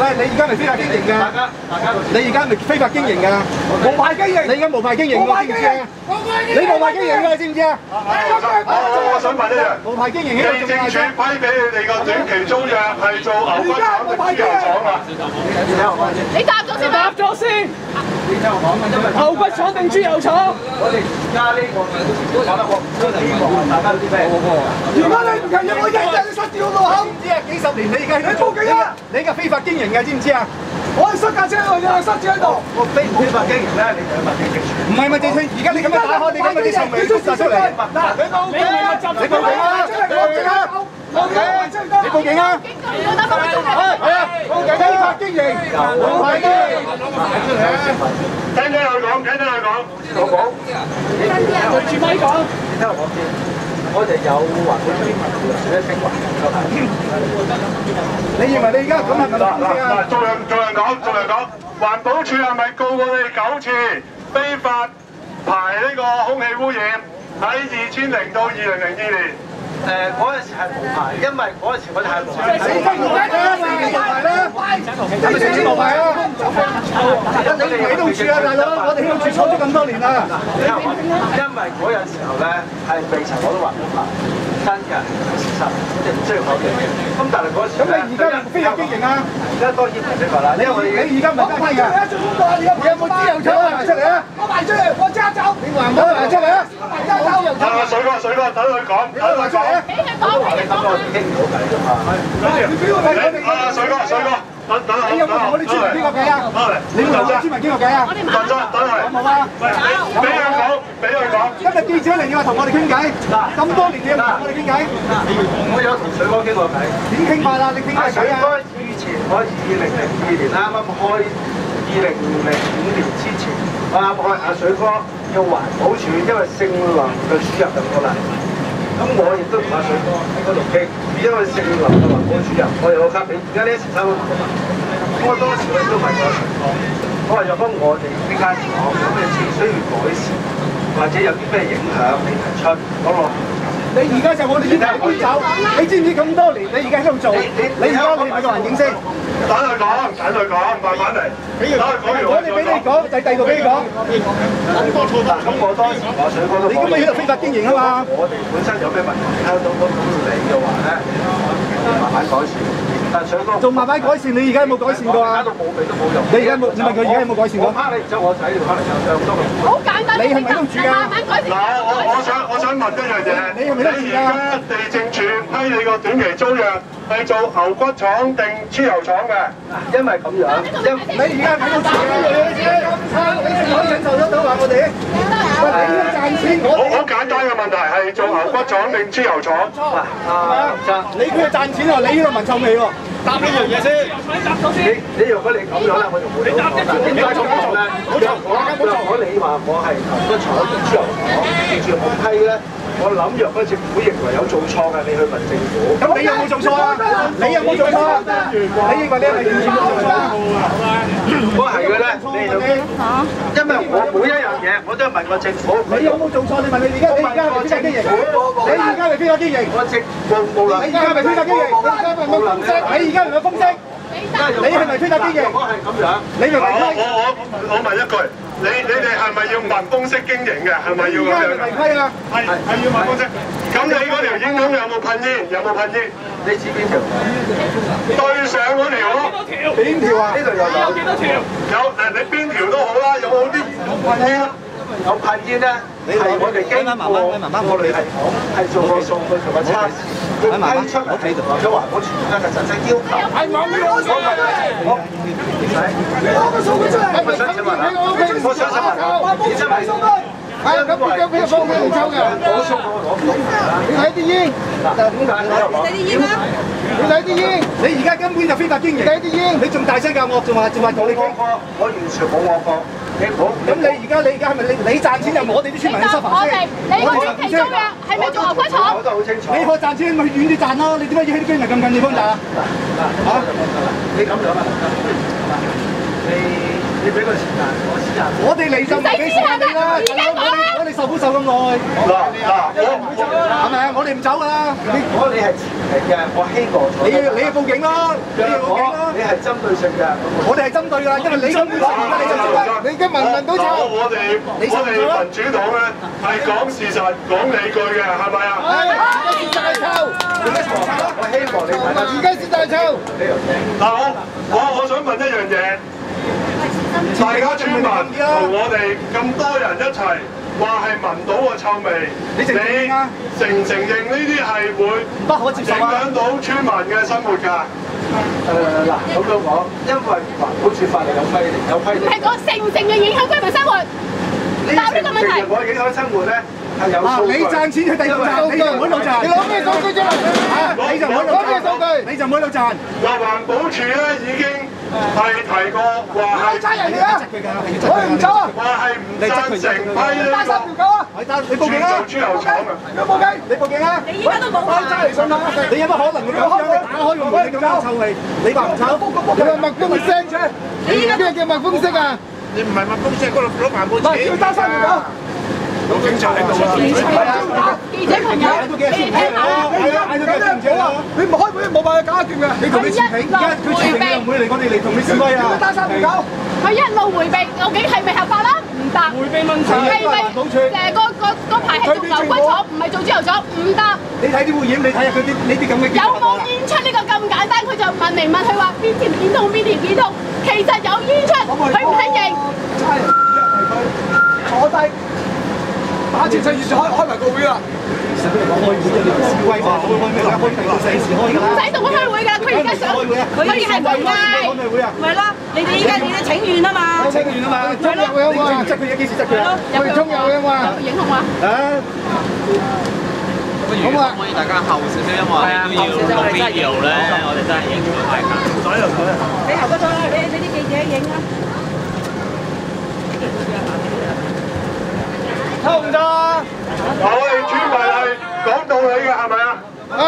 喂，你而家咪非法經營㗎？大家大家你而家咪非法經營㗎？無牌經營，你而家無牌經營喎，知唔知啊？你無牌經營㗎，知唔知啊？我我想問一樣，無牌經營喺度地政署批俾你哋個短期租約係做牛骨廠定豬油廠啊？你答咗先答咗先。牛骨廠定豬油廠？我哋而家呢個都搞得我都希望大家啲咩？如果你唔承認我認真你塞住我路口，知啊？幾十年你而家你報警啊！你而家非法經營㗎，知唔知啊？我係塞架車我又塞住喺度。我非非法經營咧？你就去問地政署。唔係咪正正？而家你咁樣打開，你咁樣啲臭味都晒出嚟。你報你咪咪執你報警啊！你報警啊！報警！你報警啊！我打翻俾中係啊！非法經營，無牌經營。聽聽佢講，聽聽佢講。我講，住咪講。你聽我講先。我哋有環保專業或者清環你認為你而家咁係咪嗱嗱公司啊嗱，？逐樣逐樣講，做樣講。環保署係咪告過你哋九次非法排呢個空氣污染？喺二千零到二零零二年。誒嗰陣時係無牌，因為嗰陣時我哋係無牌。你而家無牌啦，你無牌啦，係咪政府無牌啊？你唔喺度住啊，大佬！我哋喺度住坐咗咁多年啦。因為嗰陣時候咧係未曾攞到環保牌，真嘅事實，即係唔需要否認。咁但係嗰時咁你而家非法經營啊？而家當然唔係非法啦，你因為你而家唔係非法經營啊？你有冇自由廠啊？出嚟啊！我埋出嚟，我揸走。你還唔好埋出嚟啊！我揸走。啊，水哥，水哥，等佢講，等佢講。俾佢講，俾佢咁我講。哋傾唔到偈㗎嘛。你啊，水哥，水哥，等等你有冇同我哋村民傾過偈啊？你有冇同我哋村民傾過偈啊？等陣，等佢。有冇啊？喂，俾佢講，俾佢講。今日記者嚟，你話同我哋傾偈，咁多年你有冇同我哋傾偈？我有同水哥傾過偈。點傾法啊？你傾咩水哥啊？以前我二零零二年啱啱開，二零零五年之前，我啱開阿水哥要環保署，因為性能嘅輸入咁多啦。咁我亦都同阿水哥喺嗰度傾，因為姓林嘅環保主任，我有個卡俾，而家呢一時三個問。咁我當時我亦都問過阿水哥，我話若果我哋呢間廠有咩事需要改善，或者有啲咩影響，你提出，我落。你而家就我哋呢排搬走，你知唔知咁多年你而家喺度做？你而家你係咪個環境先？等佢講，等佢講，慢慢嚟。等佢講完我哋俾你講，就第二個俾你講。咁我當時我水哥都你咁咪喺度非法經營啊嘛？我哋本身有咩問題，聽到嗰種理嘅話咧，慢慢改善。但水哥仲慢慢改善，你而家有冇改善過啊而家都？冇俾都冇用。你而家有冇？你問佢而家有冇改善過你，然之後我仔條翻嚟有有咁多個。好簡單，你係咪喺度住㗎慢慢改善。嗱，我我想我想問一樣嘢，你係咪都住㗎而家地政處批你個短期租約係做牛骨廠定豬油廠嘅？因為咁樣，因你而家喺度住啊！你自己咁差，你仲可以忍受得到話我哋？喂，你要賺錢，我好好簡單嘅問題係做牛骨廠定豬油廠？嗱啊你佢係賺錢喎，你呢度聞臭味喎。答呢樣嘢先。你。你如果你咁樣咧，我就冇得講啦。點解咁講咧？我我如果你話我係牛骨廠定豬油廠，跟住我批咧，我諗若果政府認為有做錯嘅，你去問政府。咁你有冇做錯啊？你有冇做錯啊？你認為你係咪完全冇做錯啊？如果係嘅咧，你就因為我每一樣嘢我都係問過政府，你有冇做錯？你問你而家，你而家係咪非法經營？你而家係咪非法經營？我政無無論你而家係咪非法經營？你而家係咪有風聲？你而家係咪有風聲？你係咪推得經營如？果係咁樣，你咪違規，我我我我問一句，你你哋係咪要民公式經營嘅？係咪要咁樣而家係咪違？規啊？係係要民公式。咁你嗰條煙筒有冇噴煙？有冇噴煙？你指邊條？對上嗰條咯。多條。啊呢？度又有幾多條？有誒，你邊條都好啦，有冇啲噴煙啊？有噴煙咧，係我哋經過我哋系統係做個數據做個測試，要批出嚟或者環保署咧係實際要求。係冇我我攞個數據出嚟，我想請問下，我想請問下，你真係係啊，咁邊個邊個幫佢哋抽嘅？保數我攞唔到啦。你睇啲煙，嗱，點解你又講？你睇啲煙，你而家根本就非法經營。你睇啲煙，你仲大聲教我，仲話仲話同你講。我我我完全冇我講，你冇。咁你而家你而家係咪你你賺錢就我哋啲村民去執我哋法先？你個短期租約係咪做牛骨廠？我都好清楚。你可賺錢咪去遠啲賺咯，你點解要喺啲居民咁近地方賺啊？嚇！你咁樣啊？你你俾個時間我時間。我哋嚟就唔俾錢你啦，而家講啦我哋你受苦受咁耐，嗱嗱，我係咪啊？我哋唔走㗎啦，如果你係前嚟嘅，我希望你要你要報警咯，你要報警咯你。係針對性嘅，我哋係針對㗎，因為你咁而家你就知啦，你而家聞唔聞到嗱臭？我哋我哋民主黨咧係講事實講理據嘅，係咪啊？而家事實係臭，而家事實係臭，我希望你睇下而家事實係臭。呢樣嘢。嗱我我我想問一樣嘢，大家村民同我哋咁多人一齊話係聞到個臭味，你承唔承認啊承唔承認呢啲係會不可接受啊！影響到村民嘅生活㗎？誒嗱咁樣講，因為環保署法例有規定，有規定。係講成唔成嘅影響居民生活？答呢個問題。我影響生活咧係有啊！數據。你賺錢就第二度賺，你就唔喺度賺。你攞咩數據出嚟？啊！你就唔喺度賺咩數據？你就唔喺度賺。嗱環保署咧已經係提過話係差人嚟啊！我唔走啊！話係唔贊成批呢帶三條狗啊！你報警啊！做豬油廠啊！你報警！你報警啊！你依家都冇我揸嚟信啊！你有乜可能咁樣你打開個門你咁樣臭味？你話唔臭？你話蜜蜂聲啫？你依家咩叫蜜蜂聲啊？你唔係蜜蜂車嗰度攞環保唔係要揸三條狗。有警察喺度啊！記者朋友，你哋聽下。係啊，嗌到佢唔好啊！你唔開會冇辦法搞掂嘅。你同你持平，而家佢持平又唔會嚟我哋嚟同你示威啊！揸三條狗。佢一路迴避，究竟係咪合法啦？唔得。迴避問題係咪誒個個個牌係做牛骨廠，唔係做豬油廠？唔得。你睇啲污染，你睇下佢啲呢啲咁嘅有冇演出呢個咁簡單？佢就問嚟問去話邊條片痛邊條片痛，其實有演出，佢唔肯認。差人約埋佢坐低，打前七月就開開埋個會啦。實俾你講開會啫，你示威嘛？開開咩啦？開第四時開㗎唔啦。使同佢開會㗎，佢而家想，佢而家係仆街。開咩會啊？咪咯，你哋依家你哋請願啊嘛，請願啊嘛，中入會啊？嘛，執佢嘢幾時執佢啊？有佢中入會啊嘛。影控啊！啊，不如可唔可以大家後少少，因為都要錄 video 咧，我哋真係影唔到太近。你後嗰咗啦，你你啲記者影啊。抽唔得啊！我哋村民係講道理嘅，係咪啊？係。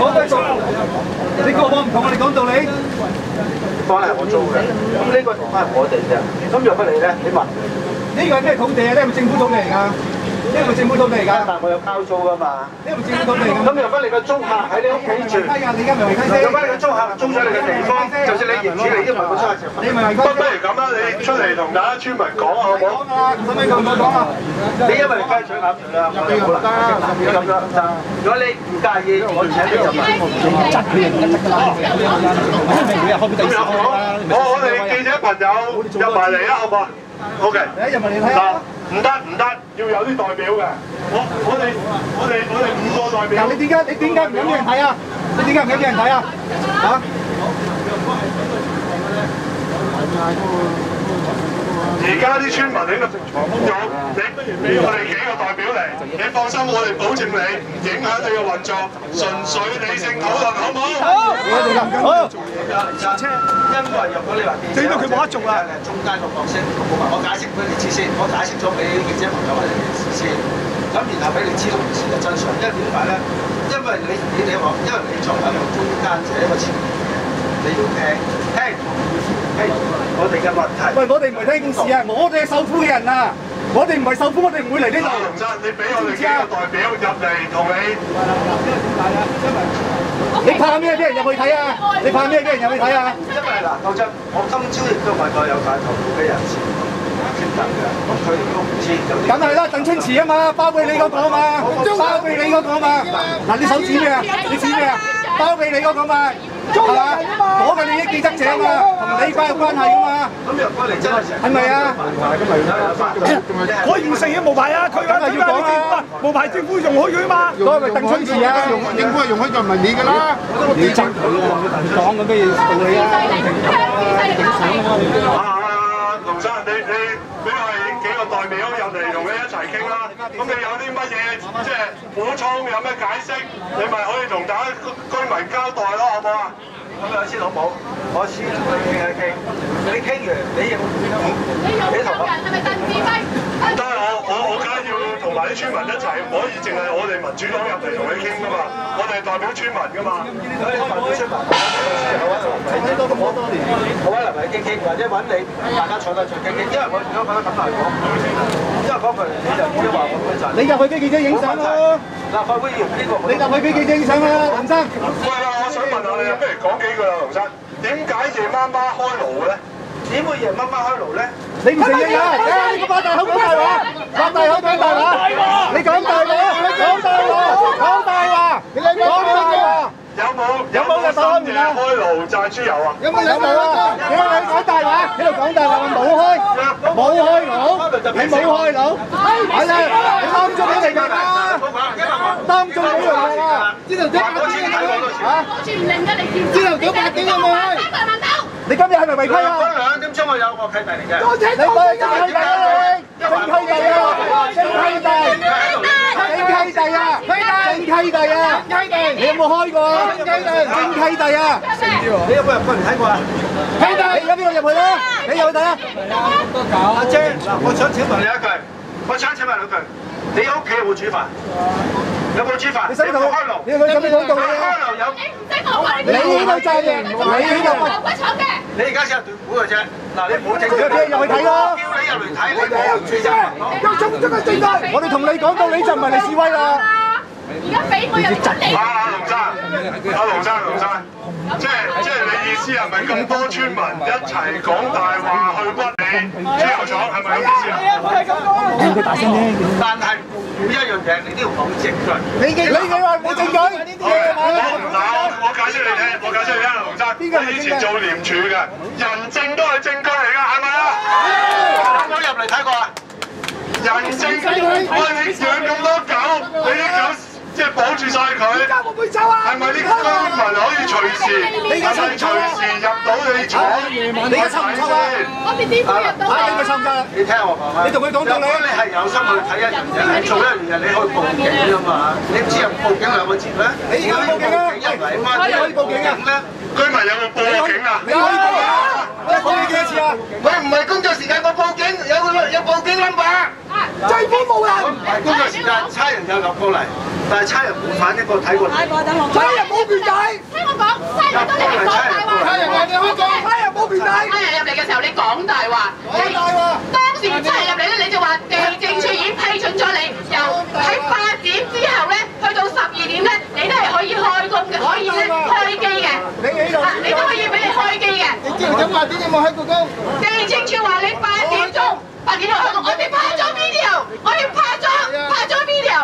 我得做。你個個唔同我哋講道理。方係我租嘅，咁呢個同翻係我哋啫，咁若不嚟咧，你問，呢個係咩土地啊？呢係咪政府土地嚟㗎？呢係咪政府土地嚟㗎？但係我有交租噶嘛，呢係咪政府土地㗎？咁入翻你個租客喺你屋企住，係啊，你而家咪先。入翻你個租客租咗你嘅地方，就算你業主，你都唔係個租客就你咪違規不不如咁啦，你出嚟同大家村民講好唔好？講啊！使唔使咁多講啊？你因為你雞嘴鴨嘴啦，我哋好難咁樣。得。如果你唔介意，我請你入嚟。咁又好，我我哋記者朋友入埋嚟啦，好唔好啊？OK。你入埋嚟睇唔得唔得，要有啲代表嘅。我我哋我哋我哋五個代表嗱，。你點解你點解唔敢俾人睇啊？你點解唔敢俾人睇啊？嚇？而家啲村民喺度有，你不如俾我哋幾個代表嚟，你放心，我哋保證你唔影響你嘅運作，純粹理性討論，好唔好？我哋唔敢。好。因為如果你話記者，整到佢冇得做啦係中間個角色，我解釋俾你知先，我解釋咗俾記者朋友或者件事先，咁然後俾你知道件事嘅真相。因為點解咧？因為你你你話，因為你作為一個中間者一個前面嘅，你要聽我哋嘅問題。喂，我哋唔係聽故事啊！我哋係受苦嘅人啊！我哋唔係受苦，我哋唔會嚟呢度。你俾我哋幾個代表入嚟同你。你怕咩？啲人入去睇啊！你怕咩？啲人入去睇啊！因為嗱，講真，我今朝亦都問過有大頭股嘅人士先得嘅，咁佢哋都唔知有啲。梗係啦，鄧春池啊嘛，包庇你嗰個啊嘛，包庇你嗰個啊嘛。嗱，你手指咩啊？你指咩啊？包庇你嗰個嘛，係嘛？嗰個利益記得者啊嘛，同你關有關係啊嘛。咁又翻嚟真係成係咪啊？我現成嘅無牌啊！佢話梗係要講啦，無牌政府容許佢嘛。嗰個咪鄧春池啊！政府係容許就唔係你㗎啦。你執佢喎，講嘅咩道理啊？啊，龍生，你你俾我哋幾個代表入嚟同你一齊傾啦。咁你有啲乜嘢即係補充，有咩解釋，你咪可以同大家居民交代咯，好唔好啊？咁樣先好冇？我先同你傾一傾，你傾完你要你用上人係咪鄧志輝？得，我我我梗係要同埋埋啲村民一齊，唔可以淨係我哋民主黨入嚟同佢傾噶嘛，我哋係代表村民噶嘛。所以問到出埋，有啊，你都咁多年，好啊，嚟埋傾傾，或者揾你，大家坐低再傾傾，因為我如果覺得咁嚟講，因為嗰句你就冇得話我嗰陣。你入去俾記者影相啦，立法會議員呢個你入去俾記者影相啦，林生。喂啦，我想問下你，不如講幾句啦，林生，點解夜媽媽開爐咧？點會夜媽媽開爐咧？你唔承認啊？你個發大口講大話，發大口講大話，你講大話，講大話，講大話，講大話。有冇有冇入到深夜開爐炸豬油啊？有冇有冇啊？你你講大話，喺度講大話，我冇開，冇開爐，你冇開爐，係啦，你當中你嚟㗎嘛？當中你嚟㗎嘛？知道咗八點啊？嚇？我全令嘅你見知道咗八點有冇開？三大萬斗。你今日係咪違規啊？兩點鐘我有個契弟嚟嘅。你講正契弟啊你，正契弟啊，正契弟，正契弟啊，正契弟啊，契弟你有冇開過啊？正契弟啊，你有冇入過嚟睇過啊？契弟，你有邊個入去啊？你有去睇啊？阿姐，嗱，我想請問你一句，我想請問兩句，你屋企有冇煮飯？有冇煮飯？你使唔使開爐？你唔使講道理開啊？爐有。你唔使講話，你呢個責任，你呢個有骨廠嘅。你而家先係斷估嘅啫，嗱你冇證據，佢有啲入去睇咯叫你入嚟睇，你冇住啫。又衝出個證據，我哋同你講到你就唔係嚟示威啦。而家俾我入嚟你。啊，阿龍生，阿龍生，龍生，即係即係你意思係咪咁多村民一齊講大話去屈你豬油廠係咪咁意思啊？佢大聲啲。但係每一樣嘢你都要講證據。你嘅你你話冇證據？我嗱我我解釋你聽，我解釋你聽，龍生，你以前做廉署嘅，人證都係證據嚟㗎，係咪啊？有冇入嚟睇過啊？人證，喂你養咁多狗，你啲狗即係保住晒佢，會唔會走啊？係咪啲居民可以隨時，係咪隨時入到你廠？你而家臭唔臭啊？我哋點會入到啊，你咪臭唔臭啊？你聽我講啊！你同佢講道理如果你係有心去睇一樣嘢，做一樣嘢，你可以報警㗎嘛？你唔知有報警兩個字咩？你而家報警啊！入嚟嘛？你可以報警啊！咧？居民有冇報警啊？你可以報警啊！我報警幾多次啊？喂，唔係工作時間，我報警，有個有報警 number。政府冇人，唔係工作時間，差人有入過嚟，但係差人冇反映過睇過嚟。差人冇辯解，聽我講，差人都嚟講大話。差人話你開講，差人冇辯解，差人入嚟嘅時候，你講大話。講大話。當時差人入嚟咧，你就話地政處已經批准咗你，由喺八點之後咧，去到十二點咧，你都係可以開工嘅，可以咧開機嘅。你你都可以俾。你朝頭早八點有冇開過工？地政處話你八點鐘，八點鐘我哋拍咗 video，我哋拍咗拍咗 video，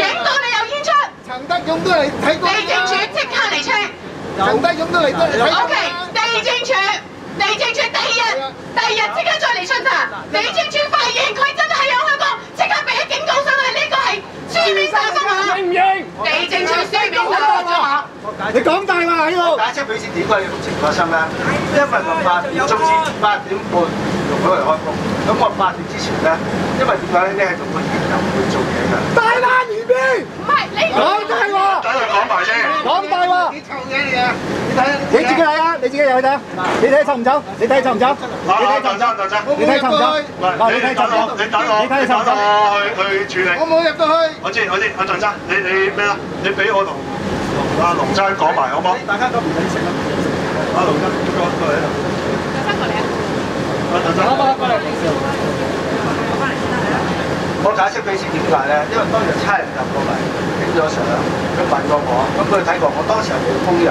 影到你有演出，陳德勇都嚟睇過地政處即刻嚟 check。陳德勇都嚟都嚟睇過 O K，地政處，地政處第二日，第二日即刻再嚟巡查，地政處發現佢真係有香港，即刻俾警告上去，呢個係書面上嘅嘛？認唔認？地政處書面上嘅嘛？你講大話喺度。解釋俾先點解要咁情發生咧？因為我八點鐘至八點半用咗嚟開工，咁我八點之前咧，因為點解咧？你係同個業友去做嘢㗎。大難而邊？唔係你講大話，等佢講埋先。講大話。幾臭嘢嚟啊！你睇下，你自己睇啊！你自己入去睇啊！你睇臭唔走？你睇臭唔臭？啊，你睇臭唔臭？鄧生，鄧生，你睇臭唔臭？喂，嗱，你睇臭唔臭？你等我，你睇臭唔臭？等我去去處理。我冇入到去。我知我知，阿鄧生，你你咩啦？你俾我同同阿龍生講埋好唔好？大家都唔使食啦。阿龍生，過過嚟啦。生過嚟啊！阿鄧生，我解釋俾先點解咧？因為當日差人入過嚟影咗相，佢問過我，咁佢睇過，我當時係冇工人，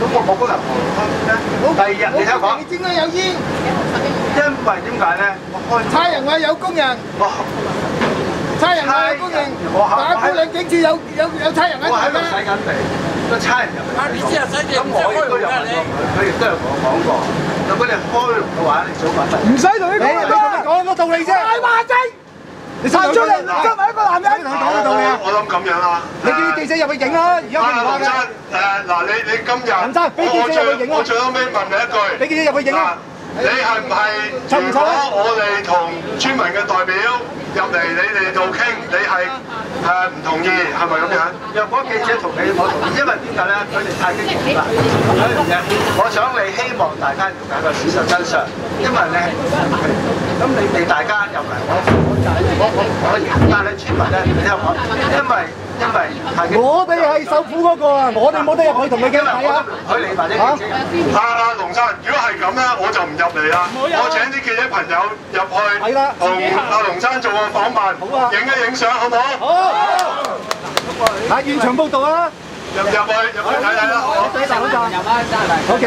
咁我冇工人？第二日你睇我講，你點解有煙？因為點解咧？我開差人話有工人，我差人話有工人，打鼓兩警署有有有差人喺我喺度？洗緊地，個差人入嚟，咁我亦都有問過佢，佢亦都有同我講過，如果你開爐嘅話，你早問問。唔使同佢講咁多，講個道理啫。大話精！你出出嚟，作為一個男人，同佢講個道理啊！我諗咁樣啦。你叫啲記者入去影啦，而家佢唔話嘅。阿林生，誒嗱，你你今日，林生俾記者入去影啊我最後尾問你一句，俾記者入去影啊！你係唔係如果我哋同村民嘅代表入嚟，你哋度傾，你係誒唔同意，係咪咁樣？若果記者同你我同意，因為點解咧？佢哋太激動啦。有一樣嘢，我想你希望大家了解個事實真相，因為咧，咁你哋大家入嚟，我我我我可以，但係村民咧，你聽我，因為因為我哋係受苦嗰個啊，我哋冇得入去同你傾偈啊！許你或者嚇記者啊，龍生，如果係咁咧，我就唔入嚟啦。我請啲記者朋友入去，係啦同阿龍生做個訪問，好啊影一影相，好唔好？好，喺現場報道啊！入入去入去睇睇啦，好。第一集嗰集，好嘅。